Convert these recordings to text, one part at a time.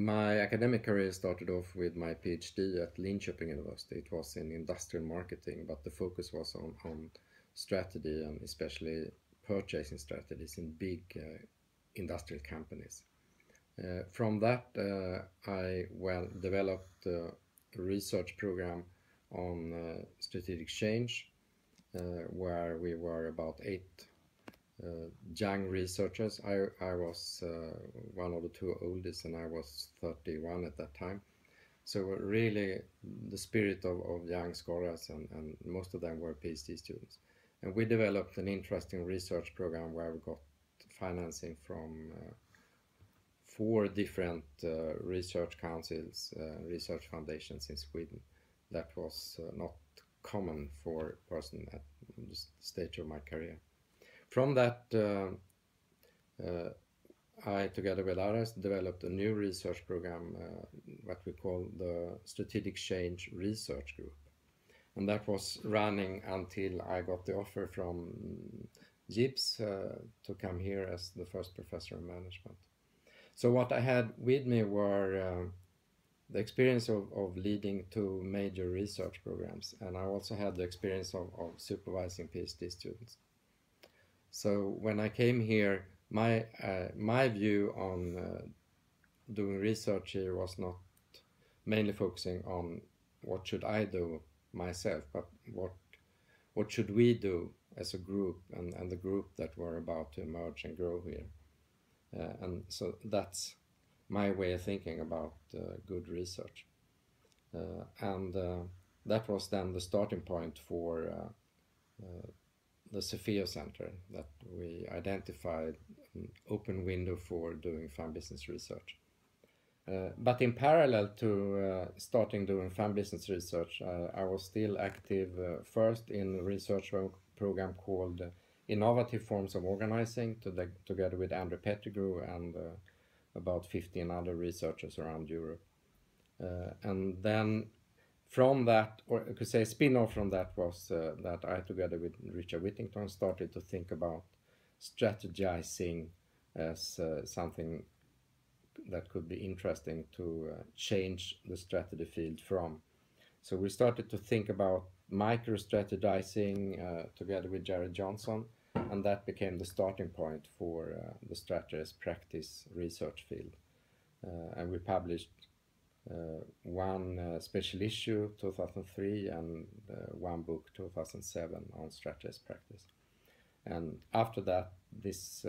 my academic career started off with my PhD at Linköping University. It was in industrial marketing, but the focus was on, on strategy and especially purchasing strategies in big uh, industrial companies. Uh, from that, uh, I well developed a research program on uh, strategic change, uh, where we were about eight uh, young researchers. I, I was uh, one of the two oldest, and I was 31 at that time. So really, the spirit of, of young scholars, and, and most of them were PhD students. And we developed an interesting research program where we got financing from uh, four different uh, research councils, uh, research foundations in Sweden. That was uh, not common for a person at the stage of my career. From that, uh, uh, I, together with others, developed a new research program, what we call the Strategic Change Research Group and that was running until I got the offer from uh, to come here as the first professor of management. So what I had with me were uh, the experience of, of leading two major research programs, and I also had the experience of, of supervising PhD students. So when I came here, my uh, my view on uh, doing research here was not mainly focusing on what should I do myself, but what what should we do as a group and, and the group that we're about to emerge and grow here. Uh, and so that's my way of thinking about uh, good research. Uh, and uh, that was then the starting point for the CEFEO Center that we identified an open window for doing fund business research. Uh, but in parallel to uh, starting doing fund business research, uh, I was still active first in a research program called Innovative Forms of Organizing to the, together with Andrew Pettigrew and about 15 other researchers around Europe. and then from that, or I could say a spin-off from that was uh, that I, together with Richard Whittington, started to think about strategizing as uh, something that could be interesting to uh, change the strategy field from. So we started to think about micro strategizing uh, together with Gerry Johnson, and that became the starting point for uh, the strategy as practice research field. Uh, and we published one uh, special issue 2003 and one book 2007 on strategy as practice. And after that, this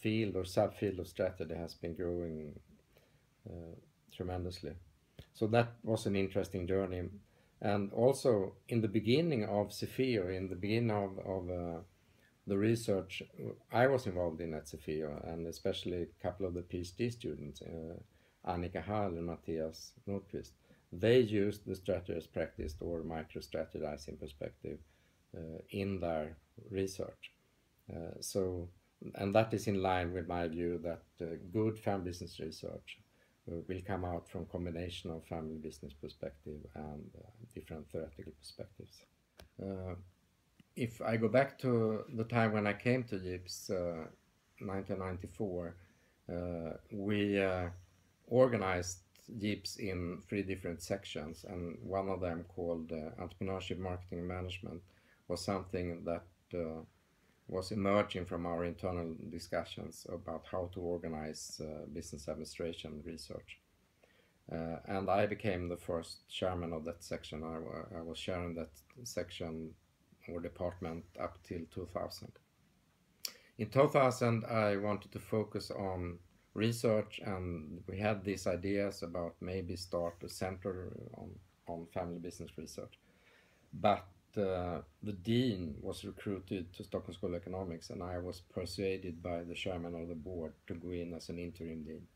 field or subfield of strategy has been growing uh, tremendously. So that was an interesting journey. And also in the beginning of CEFEO, in the beginning of, of uh, the research I was involved in at CEFEO, and especially a couple of the PhD students, uh, Annika Hall and Mattias Nordqvist, they used the strategy as practice or micro-strategizing perspective uh, in their research. Uh, so and that is in line with my view that uh, good family business research uh, will come out from combination of family business perspective and uh, different theoretical perspectives. Uh, if I go back to the time when I came to JIBS, 1994, uh, uh, we organized JIBS in three different sections, and one of them called Entrepreneurship, Marketing, and Management was something that was emerging from our internal discussions about how to organize uh, business administration research. Uh, and I became the first chairman of that section. I, I, was chairing that section or department up till 2000. In 2000, I wanted to focus on research, and we had these ideas about maybe start a center on, on family business research. But uh, the dean was recruited to Stockholm School of Economics, and I was persuaded by the chairman of the board to go in as an interim dean.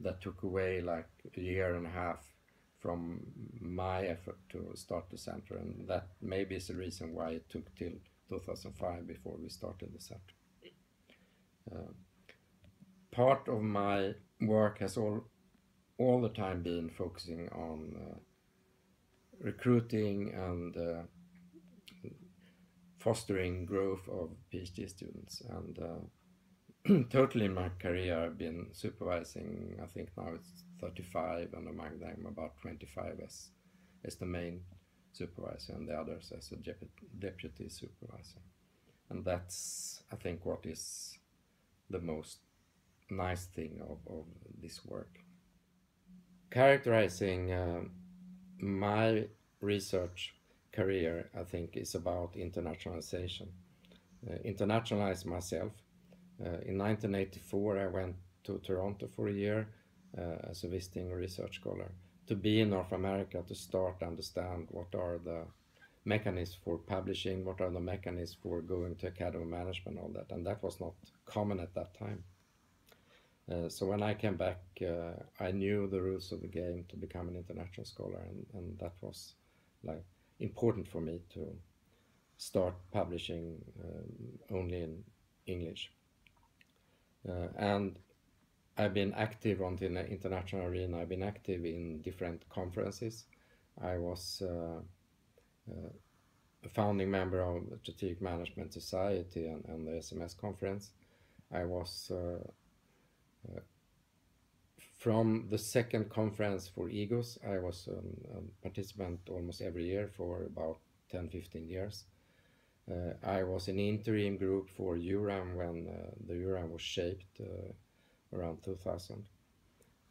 That took away like a year and a half from my effort to start the center, and that maybe is the reason why it took till 2005 before we started the center. Uh, part of my work has all all the time been focusing on uh, recruiting and uh, fostering growth of PhD students. And uh, totally in my career, I've been supervising, I think now it's 35, and among them about 25 as, as the main supervisor and the others as a deputy supervisor. And that's, I think, what is the most nice thing of, of this work. Characterizing uh, my research career, I think, is about internationalization. Uh, internationalize myself. Uh, in 1984, I went to Toronto for a year uh, as a visiting research scholar to be in North America to start to understand what are the mechanisms for publishing, what are the mechanisms for going to academy management, all that, and that was not common at that time. Uh, so when I came back, uh, I knew the rules of the game to become an international scholar, and, and that was like important for me to start publishing um, only in English. Uh, and I've been active on the international arena. I've been active in different conferences. I was uh, uh, a founding member of the Strategic Management Society and, and the SMS conference. I was from the second conference for EGOS, I was um, a participant almost every year for about 10 15 years. Uh, I was an interim group for EURAM when uh, the EURAM was shaped uh, around 2000.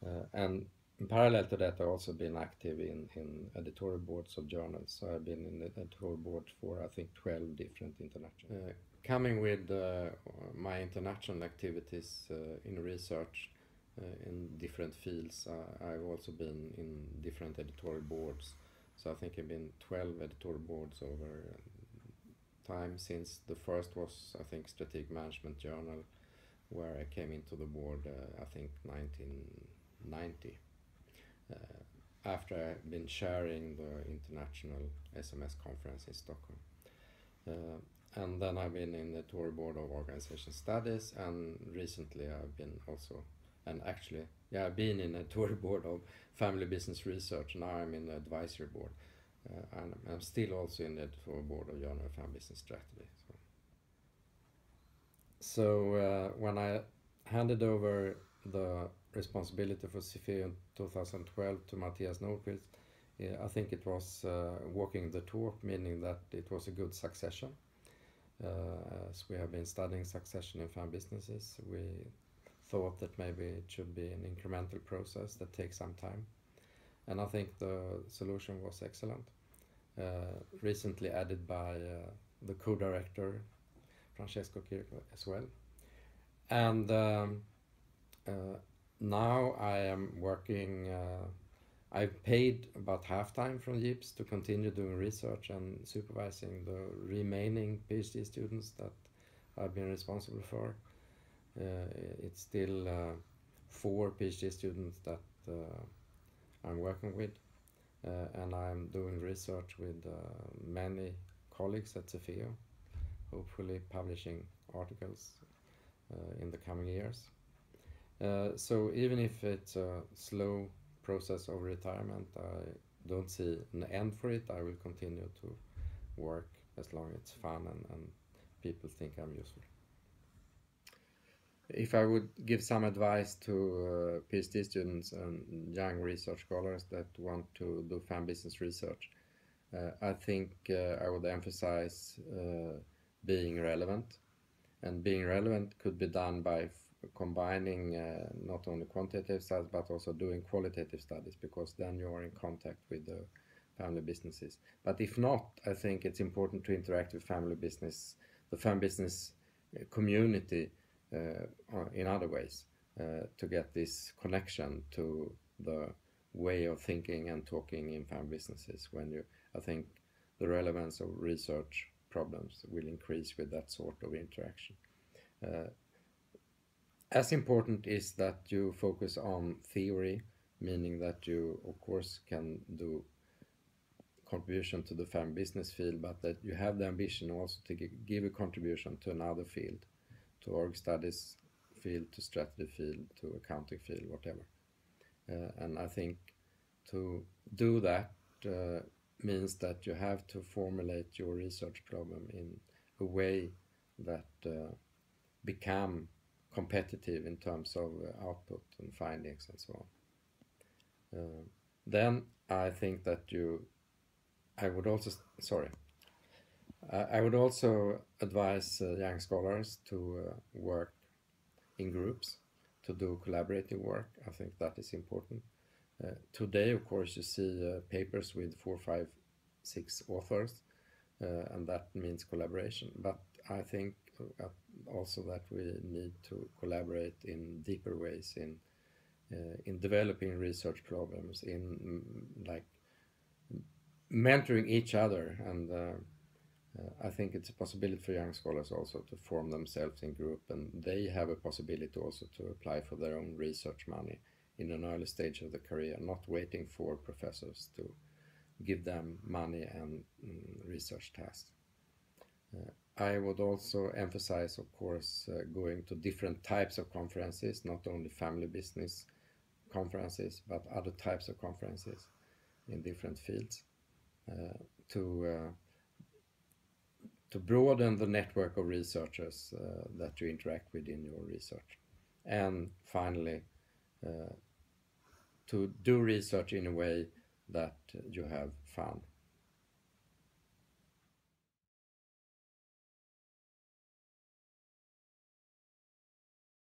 Uh, and in parallel to that, I've also been active in, in editorial boards of journals. So I've been in the editorial board for, I think, 12 different international. Uh, coming with uh, my international activities in research, uh, in different fields. Uh, I've also been in different editorial boards. So I think I've been 12 editorial boards over time since the first was, I think, Strategic Management Journal, where I came into the board, uh, I think, 1990. Uh, after I've been chairing the International SMS Conference in Stockholm. Uh, and then I've been in the Tory Board of Organization Studies, and recently I've been also and actually, yeah, I've been in a tour board of family business research. Now I'm in the advisory board, uh, and I'm still also in the editorial board of Journal of Family Business Strategy. So, so uh, when I handed over the responsibility for CFE in 2012 to Mattias Nordqvist, I think it was uh, walking the talk, meaning that it was a good succession. Uh, as we have been studying succession in fan businesses, we thought that maybe it should be an incremental process that takes some time. And I think the solution was excellent. Uh, recently added by uh, the co-director Francesco Chirico as well. And um, uh, now I am working, uh, I've paid about half time from JIBS to continue doing research and supervising the remaining PhD students that I've been responsible for. Uh, it's still uh, four PhD students that uh, I'm working with, and I'm doing research with many colleagues at CFEO, hopefully publishing articles in the coming years. Uh, so even if it's a slow process of retirement, I don't see an end for it. I will continue to work as long as it's fun and, and people think I'm useful if I would give some advice to uh, PhD students and young research scholars that want to do fan business research, uh, I think uh, I would emphasize uh, being relevant. And being relevant could be done by combining uh, not only quantitative studies but also doing qualitative studies because then you are in contact with the family businesses. But if not, I think it's important to interact with family business, the family business uh, community uh, in other ways uh, to get this connection to the way of thinking and talking in family businesses when you i think the relevance of research problems will increase with that sort of interaction uh, as important is that you focus on theory meaning that you of course can do contribution to the fan business field but that you have the ambition also to give a contribution to another field to org studies field, to strategy field, to accounting field, whatever. Uh, and I think to do that uh, means that you have to formulate your research problem in a way that uh, become competitive in terms of uh, output and findings and so on. Uh, then I think that you, I would also, sorry, I would also advise uh, young scholars to uh, work in groups, to do collaborative work. I think that is important. Uh, today, of course, you see uh, papers with four, five, six authors, uh, and that means collaboration. But I think uh, also that we need to collaborate in deeper ways in in developing research problems, in mm, like mentoring each other and uh, I think it's a possibility for young scholars also to form themselves in group and they have a possibility also to apply for their own research money in an early stage of the career, not waiting for professors to give them money and mm, research tasks. Uh, I would also emphasize, of course, uh, going to different types of conferences, not only family business conferences, but other types of conferences in different fields uh, to uh, to broaden the network of researchers uh, that you interact with in your research. And finally, uh, to do research in a way that you have fun.